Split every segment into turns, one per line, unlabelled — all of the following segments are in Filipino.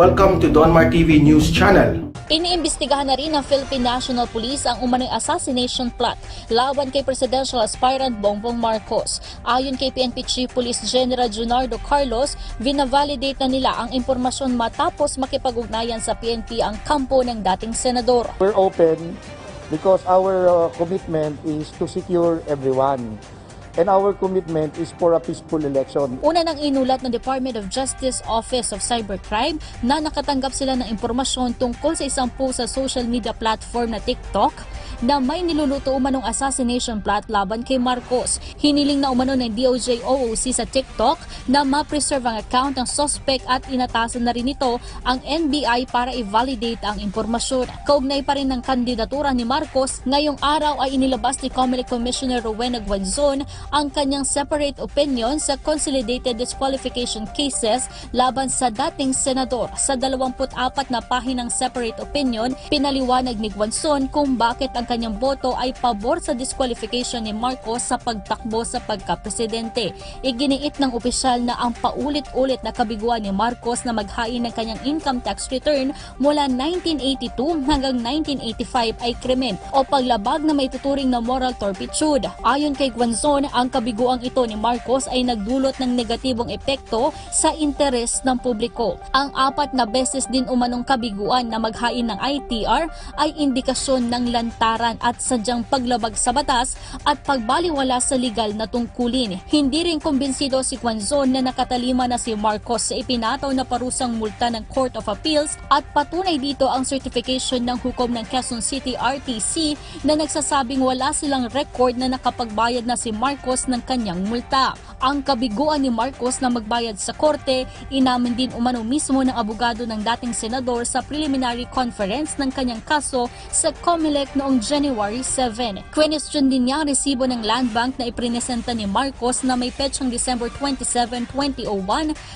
Welcome to Donmar TV News Channel.
Iniimbestigahan na rin ng Philippine National Police ang umano'y assassination plot laban kay presidential aspirant Bongbong Marcos. Ayon kay PNP Chief Police General Junardo Carlos, vinavalidate na nila ang impormasyon matapos makipag-ugnayan sa PNP ang kampo ng dating senador.
We're open because our uh, commitment is to secure everyone. And our commitment is for a peaceful election.
Una nang inulat ng Department of Justice Office of Cybercrime na nakatanggap sila ng impormasyon tungkol sa isang post sa social media platform na TikTok na may niluluto umanong assassination plot laban kay Marcos. Hiniling na umano ng DOJ OOC sa TikTok na ma-preserve ang account ng suspect at inatasan na rin ito ang NBI para i-validate ang impormasyon. Kaugnay pa rin ng kandidatura ni Marcos, ngayong araw ay inilabas ni Comelec Commissioner Rowena Guanzon ang kanyang separate opinion sa consolidated disqualification cases laban sa dating senador. Sa 24 na pahinang separate opinion, pinaliwanag ni Guanzon kung bakit ang kanyang boto ay pabor sa disqualification ni Marcos sa pagtakbo sa pagkapresidente. Iginiit ng opisyal na ang paulit-ulit na kabiguan ni Marcos na maghain ng kanyang income tax return mula 1982 hanggang 1985 ay krimen o paglabag na may tuturing na moral turpitude. Ayon kay Guanzon, ang kabiguang ito ni Marcos ay nagdulot ng negatibong epekto sa interes ng publiko. Ang apat na beses din umanong kabiguan na maghain ng ITR ay indikasyon ng lantaran kasalanan at sadyang paglabag sa batas at pagbaliwala sa legal na tungkulin. Hindi rin kumbinsido si Quanzon na nakatalima na si Marcos sa ipinataw na parusang multa ng Court of Appeals at patunay dito ang certification ng hukom ng Quezon City RTC na nagsasabing wala silang record na nakapagbayad na si Marcos ng kanyang multa. Ang kabiguan ni Marcos na magbayad sa korte, inamin din umano mismo ng abogado ng dating senador sa preliminary conference ng kanyang kaso sa COMELEC noong January 7. Question din niya ang resibo ng Land Bank na iprinesenta ni Marcos na may petsang December 27, 2001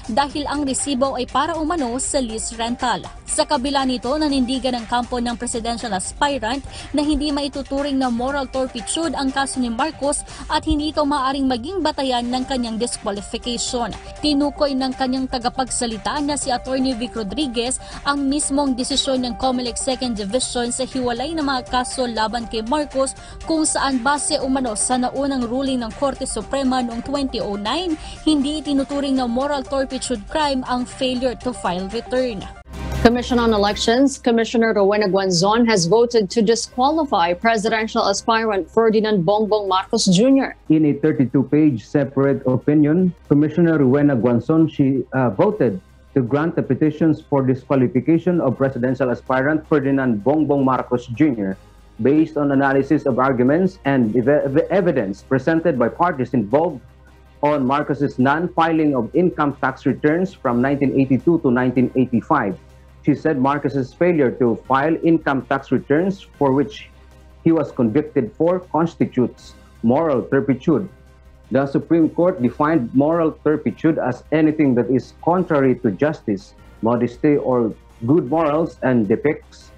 dahil ang resibo ay para umano sa lease rental. Sa kabila nito, nanindigan ng kampo ng presidential aspirant na hindi maituturing na moral turpitude ang kaso ni Marcos at hindi ito maaring maging batayan ng kanyang disqualification. Tinukoy ng kanyang tagapagsalita na si Attorney Vic Rodriguez ang mismong desisyon ng COMELEC 2nd Division sa hiwalay na mga kaso laban kay Marcos kung saan base umano sa naunang ruling ng Korte Suprema noong 2009, hindi tinuturing na moral turpitude crime ang failure to file return.
Commission on Elections, Commissioner Rowena Guanzon has voted to disqualify presidential aspirant Ferdinand Bongbong Marcos Jr.
In a 32-page separate opinion, Commissioner Rowena Guanzon she uh, voted to grant the petitions for disqualification of presidential aspirant Ferdinand Bongbong Marcos Jr based on analysis of arguments and ev evidence presented by parties involved on Marcos's non-filing of income tax returns from 1982 to 1985. She said Marcos's failure to file income tax returns for which he was convicted for constitutes moral turpitude. The Supreme Court defined moral turpitude as anything that is contrary to justice, modesty, or good morals and depicts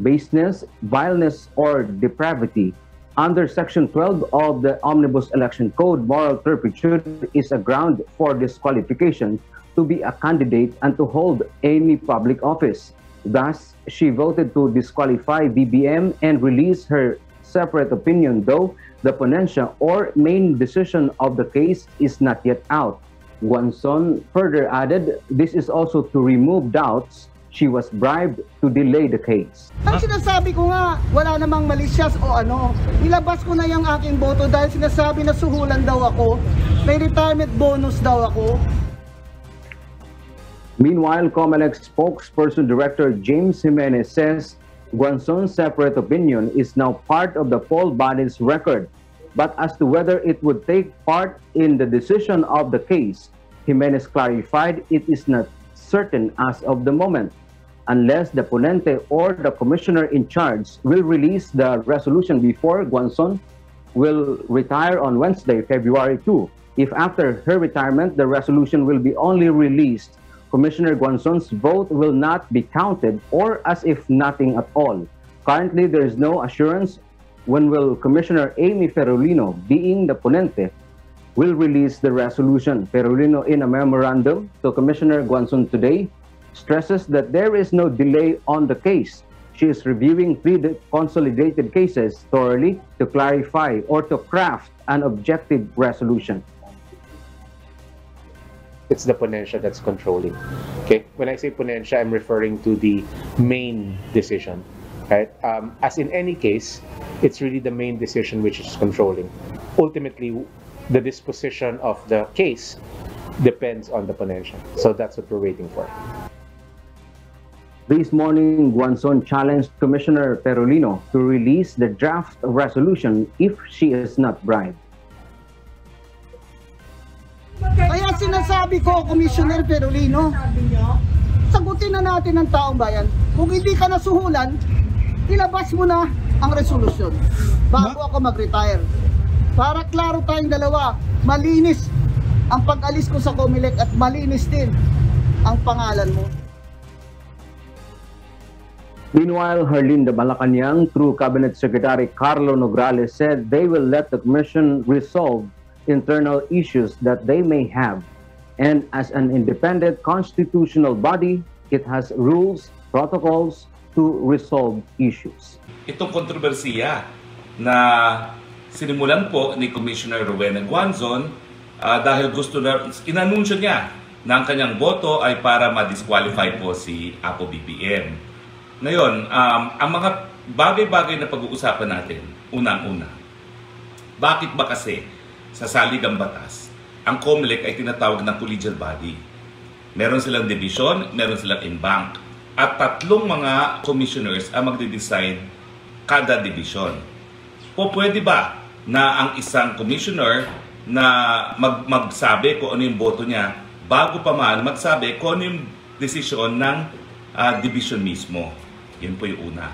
baseness, vileness, or depravity. Under Section 12 of the Omnibus Election Code, moral turpitude is a ground for disqualification to be a candidate and to hold any public office. Thus, she voted to disqualify BBM and release her separate opinion, though the ponencia or main decision of the case is not yet out. Guanzon further added, this is also to remove doubts she was bribed to delay the case.
Ang sinasabi ko nga, wala namang malicious o ano. Nilabas ko na yung aking boto dahil sinasabi na suhulan daw ako. May retirement bonus daw ako.
Meanwhile, COMELEC spokesperson Director James Jimenez says Guanzon's separate opinion is now part of the poll body's record. But as to whether it would take part in the decision of the case, Jimenez clarified it is not certain as of the moment unless the ponente or the commissioner in charge will release the resolution before Guanzon will retire on Wednesday, February 2. If after her retirement, the resolution will be only released, Commissioner Guanzon's vote will not be counted or as if nothing at all. Currently, there is no assurance when will Commissioner Amy Ferolino, being the ponente, will release the resolution. Ferolino in a memorandum to Commissioner Guanzon today stresses that there is no delay on the case. She is reviewing three consolidated cases thoroughly to clarify or to craft an objective resolution.
It's the ponensya that's controlling. Okay, when I say ponensya, I'm referring to the main decision, right? Um, as in any case, it's really the main decision which is controlling. Ultimately, the disposition of the case depends on the ponensya. So that's what we're waiting for.
This morning, Guanzon challenged Commissioner Perolino to release the draft resolution if she is not bribed.
Kaya sinasabi ko, Commissioner Perolino, sagutin na natin ng taong bayan. Kung hindi ka nasuhulan, ilabas mo na ang resolusyon bago ako mag-retire. Para klaro tayong dalawa, malinis ang pag-alis ko sa Comelec at malinis din ang pangalan mo.
Meanwhile, Herlinda Malacanang, through Cabinet Secretary Carlo Nograles, said they will let the Commission resolve internal issues that they may have. And as an independent constitutional body, it has rules, protocols to resolve issues.
itong kontrobersiya na sinimulan po ni Commissioner Rowena Guanzon ah, dahil gusto na, inanunsyo niya na ang kanyang boto ay para ma-disqualify po si Apo BBM. Ngayon, um, ang mga bagay-bagay na pag-uusapan natin, unang-una, bakit ba kasi sa salig ang batas, ang COMELEC ay tinatawag na collegial body. Meron silang division, meron silang in-bank. At tatlong mga commissioners ang magde-decide kada division. Po pwede ba na ang isang commissioner na mag magsabi kung ano yung boto niya bago pa man magsabi kung ano yung desisyon ng ah, division mismo. Yun po yung una.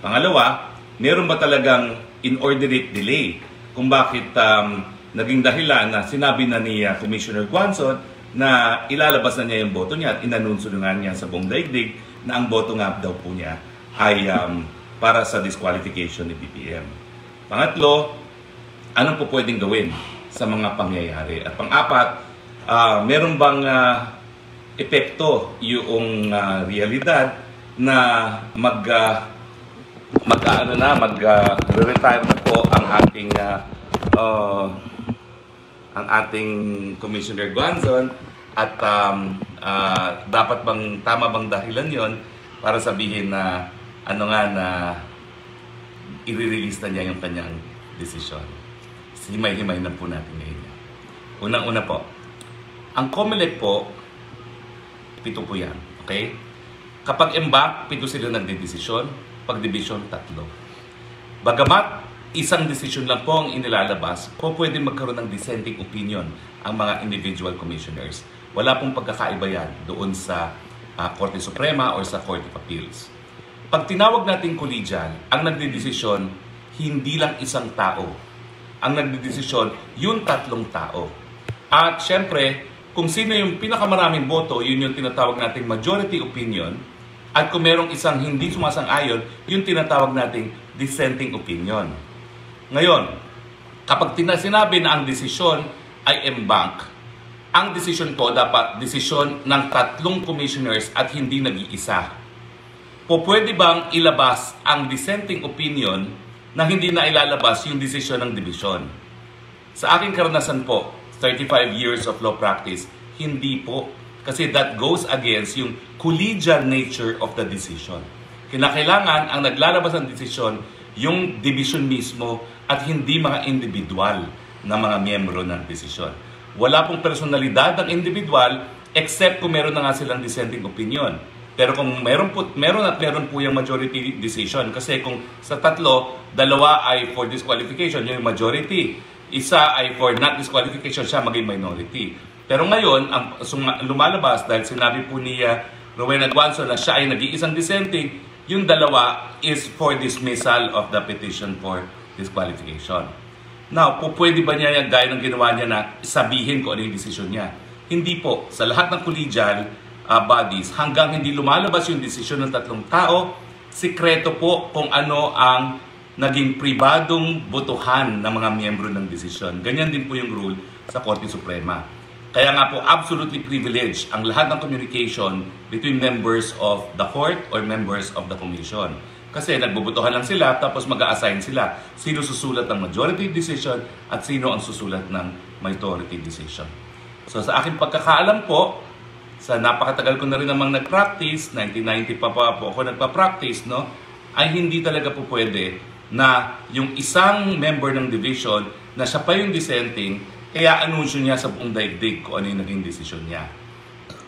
Pangalawa, meron ba talagang inordinate delay kung bakit um, naging dahilan na sinabi na ni uh, Commissioner Guanzon na ilalabas na niya yung boto niya at inanunsyo na niya sa buong daigdig na ang boto nga daw po niya ay um, para sa disqualification ni BBM. Pangatlo, anong po pwedeng gawin sa mga pangyayari? At pang-apat, ah, meron bang ah, epekto yung ah, realidad na mag ah, mag ano na mag ah, retire na po ang ating ah, ah, ang ating Commissioner Guanzon at um, ah, dapat bang tama bang dahilan yon para sabihin na ano nga na i-release na niya yung kanyang desisyon. Himay-himay na po natin ngayon. Unang-una po, ang COMELEC po, pito po yan. Okay? Kapag embark, pito sila nagdedesisyon. Pag division, tatlo. Bagamat isang desisyon lang po ang inilalabas, po pwede magkaroon ng dissenting opinion ang mga individual commissioners. Wala pong pagkakaiba yan doon sa ah, Korte Suprema or sa Court of Appeals. Pag tinawag natin collegial, ang nagdedesisyon, hindi lang isang tao. Ang nagdedesisyon, yung tatlong tao. At syempre, kung sino yung pinakamaraming boto, yun yung tinatawag nating majority opinion. At kung merong isang hindi sumasang-ayon, yung tinatawag nating dissenting opinion. Ngayon, kapag sinabi na ang desisyon ay embank, ang desisyon po dapat desisyon ng tatlong commissioners at hindi nag-iisa. Po pwede bang ilabas ang dissenting opinion na hindi na ilalabas yung desisyon ng division? Sa aking karanasan po, 35 years of law practice, hindi po. Kasi that goes against yung collegial nature of the decision. Kinakailangan ang naglalabas ng desisyon yung division mismo at hindi mga individual na mga miyembro ng desisyon. Wala pong personalidad ng individual except kung meron na nga silang dissenting opinion. Pero kung meron po, meron at meron po yung majority decision kasi kung sa tatlo, dalawa ay for disqualification, yung majority. Isa ay for not disqualification, siya maging minority. Pero ngayon, ang lumalabas dahil sinabi po ni uh, Rowena Guanzo na siya ay nag-iisang dissenting, yung dalawa is for dismissal of the petition for disqualification. Now, po pwede ba niya yan gaya ng ginawa niya na sabihin ko ano yung desisyon niya? Hindi po. Sa lahat ng collegial uh, bodies, hanggang hindi lumalabas yung desisyon ng tatlong tao, sikreto po kung ano ang naging pribadong botohan ng mga miyembro ng desisyon. Ganyan din po yung rule sa Korte Suprema. Kaya nga po, absolutely privileged ang lahat ng communication between members of the court or members of the commission. Kasi nagbubutuhan lang sila tapos mag assign sila sino susulat ng majority decision at sino ang susulat ng minority decision. So sa aking pagkakaalam po, sa napakatagal ko na rin namang nag-practice, 1990 pa pa po ako nagpa-practice, no? ay hindi talaga po pwede na yung isang member ng division na siya pa yung dissenting kaya anunsyo niya sa buong daigdig kung ano yung naging desisyon niya.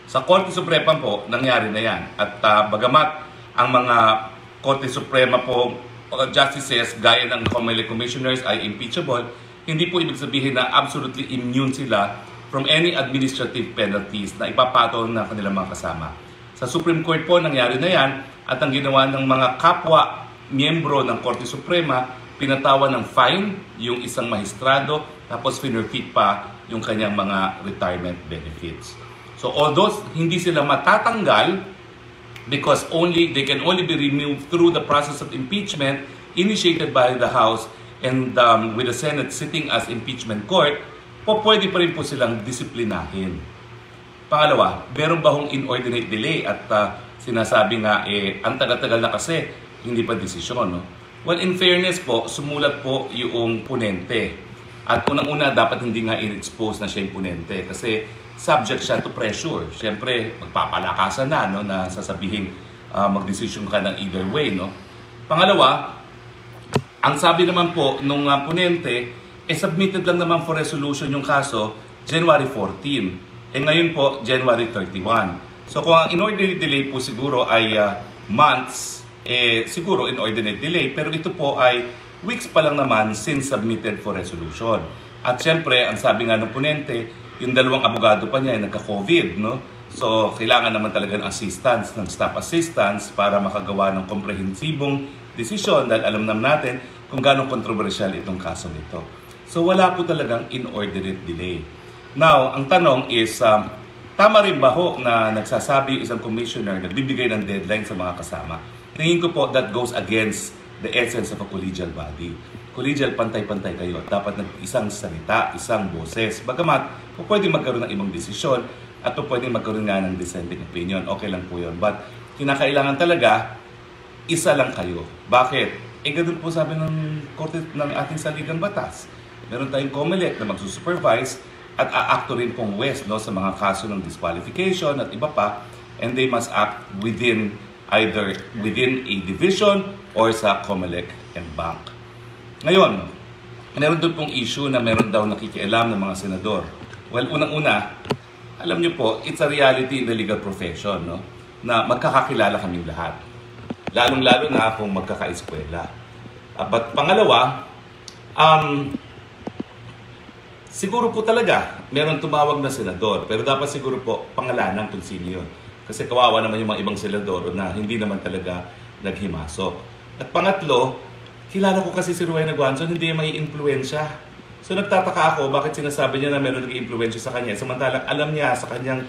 Sa Korte Suprema po, nangyari na yan. At uh, bagamat ang mga Korte Suprema po uh, justices gaya ng Comelec Commissioners ay impeachable, hindi po ibig sabihin na absolutely immune sila from any administrative penalties na ipapato ng kanilang mga kasama. Sa Supreme Court po, nangyari na yan at ang ginawa ng mga kapwa miyembro ng Korte Suprema, pinatawa ng fine yung isang mahistrado tapos finerfeit pa yung kanyang mga retirement benefits. So although hindi sila matatanggal because only they can only be removed through the process of impeachment initiated by the House and um, with the Senate sitting as impeachment court, po pwede pa rin po silang disiplinahin. Pangalawa, meron ba hong inordinate delay at uh, sinasabi nga eh ang tagal-tagal na kasi hindi pa desisyon no? Well, in fairness po, sumulat po yung punente at unang-una, dapat hindi nga in-expose na siya yung punente kasi subject siya to pressure. Siyempre, magpapalakasan na no, na sasabihin uh, mag-decision ka ng either way. No? Pangalawa, ang sabi naman po nung uh, punente, eh submitted lang naman for resolution yung kaso January 14. Eh ngayon po, January 31. So kung ang inordinate delay po siguro ay uh, months, eh siguro inordinate delay. Pero ito po ay weeks pa lang naman since submitted for resolution. At syempre, ang sabi nga ng ponente, yung dalawang abogado pa niya ay nagka-COVID, no? So, kailangan naman talaga ng assistance, ng staff assistance para makagawa ng komprehensibong desisyon dahil alam naman natin kung gaano controversial itong kaso nito. So, wala po talagang inordinate delay. Now, ang tanong is, um, tama rin ba ho na nagsasabi isang commissioner na bibigay ng deadline sa mga kasama? Tingin ko po that goes against the essence of a collegial body. Collegial, pantay-pantay kayo. Dapat nag isang salita, isang boses. Bagamat, po pwede magkaroon ng ibang desisyon at po pwede magkaroon nga ng dissenting opinion. Okay lang po yun. But, kinakailangan talaga, isa lang kayo. Bakit? Eh, ganun po sabi ng korte ng ating saligang batas. Meron tayong COMELEC na magsusupervise at aakto rin pong West no, sa mga kaso ng disqualification at iba pa and they must act within either within a division or sa COMELEC and Bank. Ngayon, meron doon pong issue na meron daw nakikialam ng mga senador. Well, unang-una, alam niyo po, it's a reality in the legal profession, no? Na magkakakilala kaming lahat. Lalong-lalo na kung magkakaeskwela. Uh, but pangalawa, um, siguro po talaga, meron tumawag na senador. Pero dapat siguro po, pangalanan kung sino yun. Kasi kawawa naman yung mga ibang senador na hindi naman talaga naghimasok. At pangatlo, kilala ko kasi si Rowena Guanzon, hindi may influensya. So nagtataka ako bakit sinasabi niya na meron nag-influensya sa kanya. Samantalang alam niya sa kanyang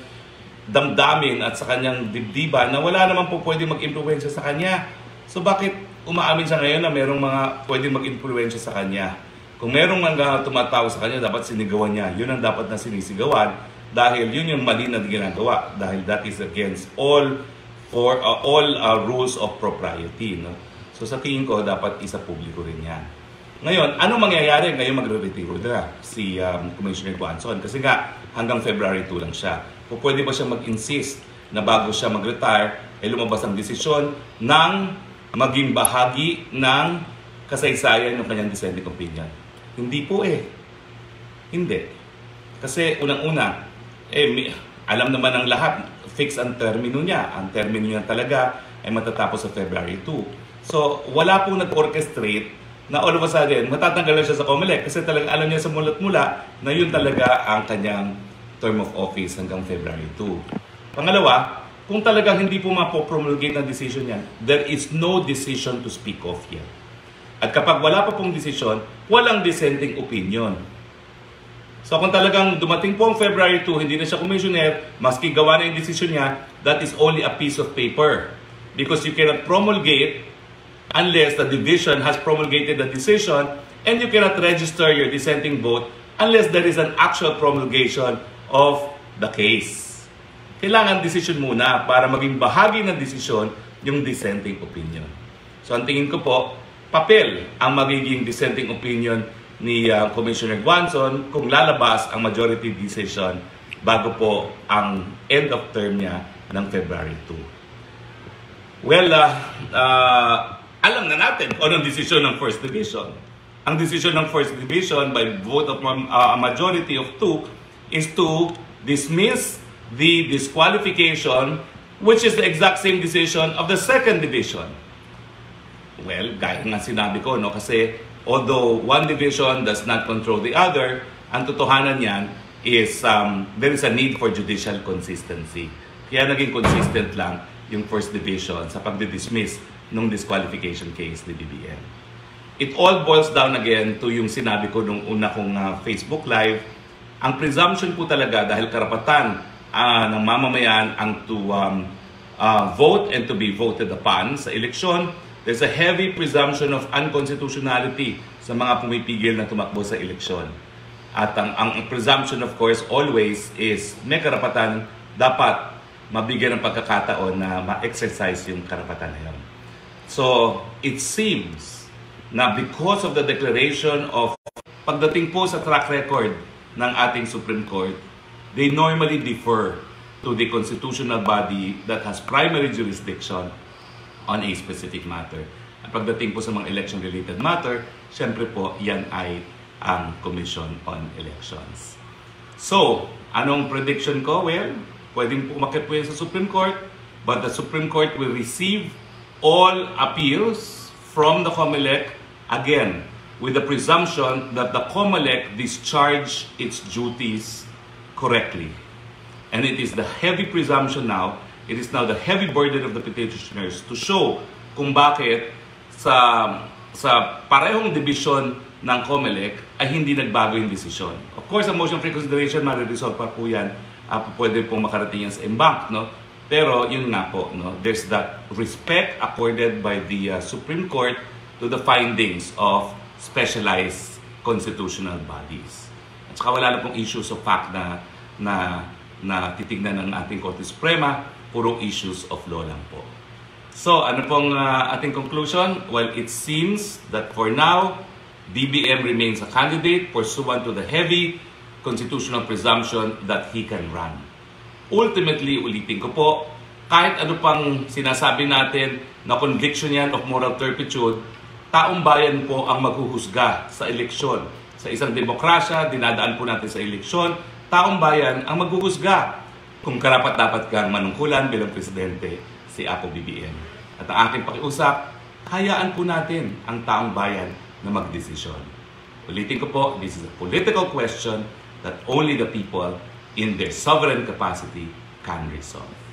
damdamin at sa kanyang dibdiba na wala naman po pwede mag-influensya sa kanya. So bakit umaamin siya ngayon na merong mga pwedeng mag-influensya sa kanya? Kung merong mga tumatawa sa kanya, dapat sinigawan niya. Yun ang dapat na sinisigawan dahil yun yung mali na ginagawa. Dahil that is against all for uh, all uh, rules of propriety no? So sa tingin ko dapat isa publiko rin yan. Ngayon ano mangyayari? Ngayon magre-retiro na si um, Commissioner Guanzon. Kasi nga hanggang February 2 lang siya. O pwede ba siya mag-insist na bago siya mag-retire ay eh, lumabas ang desisyon ng maging bahagi ng kasaysayan ng kanyang dissenting opinion. Hindi po eh. Hindi. Kasi unang-una eh, alam naman ng lahat, fix ang termino niya. Ang termino niya talaga ay matatapos sa February 2. So, wala pong nag-orchestrate na all of a sudden, matatanggalan siya sa COMELEC kasi talaga alam niya sa mulat mula na yun talaga ang kanyang term of office hanggang February 2. Pangalawa, kung talagang hindi po mapopromulgate na decision yan, there is no decision to speak of yet. At kapag wala pa pong decision, walang dissenting opinion. So kung talagang dumating po ang February 2, hindi na siya commissioner, maski gawa na yung decision niya, that is only a piece of paper. Because you cannot promulgate unless the division has promulgated the decision and you cannot register your dissenting vote unless there is an actual promulgation of the case. Kailangan decision muna para maging bahagi ng desisyon yung dissenting opinion. So ang tingin ko po, papel ang magiging dissenting opinion ni uh, Commissioner Guanzon kung lalabas ang majority decision bago po ang end of term niya ng February 2. Well, uh, uh, alam na natin kung anong desisyon ng First Division. Ang desisyon ng First Division by vote of uh, a majority of two is to dismiss the disqualification which is the exact same decision of the Second Division. Well, gaya nga sinabi ko, no? kasi although one division does not control the other, ang totohanan niyan is um, there is a need for judicial consistency. Kaya naging consistent lang yung first division sa pagdi-dismiss ng disqualification case ni BBM. It all boils down again to yung sinabi ko nung una kong uh, Facebook Live. Ang presumption po talaga dahil karapatan uh, ng mamamayan ang to um, uh, vote and to be voted upon sa eleksyon, there's a heavy presumption of unconstitutionality sa mga pumipigil na tumakbo sa eleksyon. At ang, ang presumption of course always is may karapatan dapat mabigyan ng pagkakataon na ma-exercise yung karapatan na yun. So, it seems na because of the declaration of pagdating po sa track record ng ating Supreme Court, they normally defer to the constitutional body that has primary jurisdiction on a specific matter. At pagdating po sa mga election-related matter, syempre po, yan ay ang Commission on Elections. So, anong prediction ko? Well, pwedeng umakit po yan sa Supreme Court, but the Supreme Court will receive all appeals from the COMELEC, again, with the presumption that the COMELEC discharge its duties correctly. And it is the heavy presumption now, it is now the heavy burden of the petitioners to show kung bakit sa sa parehong division ng COMELEC ay hindi nagbago yung desisyon. Of course, ang motion for consideration, mariresolve pa po yan. Uh, pwede pong makarating yan sa embank, no? Pero yun nga po, no? there's that respect accorded by the uh, Supreme Court to the findings of specialized constitutional bodies. At saka wala na pong issues of fact na na na titignan ng ating Korte Suprema, puro issues of law lang po. So, ano pong uh, ating conclusion? Well, it seems that for now, BBM remains a candidate pursuant to the heavy constitutional presumption that he can run. Ultimately, ulitin ko po, kahit ano pang sinasabi natin na conviction yan of moral turpitude, taong bayan po ang maghuhusga sa eleksyon. Sa isang demokrasya, dinadaan po natin sa eleksyon, taong bayan ang maghuhusga kung karapat dapat kang manungkulan bilang presidente si Apo BBM. At ang aking pakiusap, hayaan po natin ang taong bayan na magdesisyon. Ulitin ko po, this is a political question that only the people in their sovereign capacity can resolve.